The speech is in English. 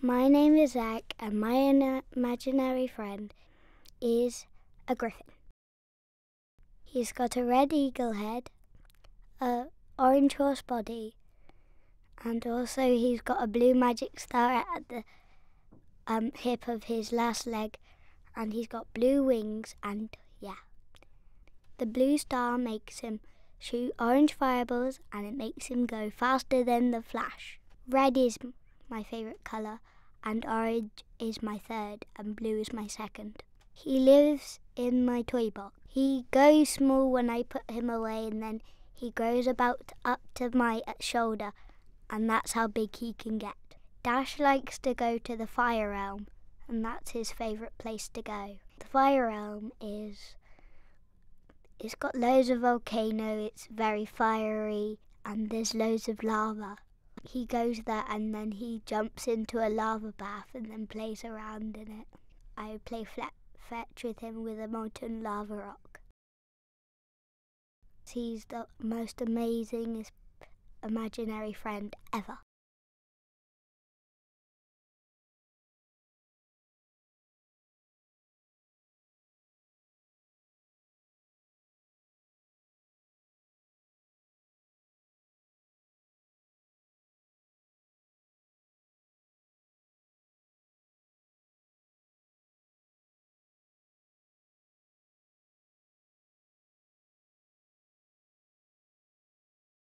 My name is Zack, and my imaginary friend is a griffin. He's got a red eagle head, a orange horse body, and also he's got a blue magic star at the um, hip of his last leg, and he's got blue wings, and yeah. The blue star makes him shoot orange fireballs, and it makes him go faster than the flash. Red is my favourite colour, and orange is my third, and blue is my second. He lives in my toy box. He goes small when I put him away, and then he grows about up to my uh, shoulder, and that's how big he can get. Dash likes to go to the fire realm, and that's his favourite place to go. The fire realm is. It's got loads of volcano, it's very fiery, and there's loads of lava. He goes there and then he jumps into a lava bath and then plays around in it. I play flat fetch with him with a molten lava rock. He's the most amazing imaginary friend ever.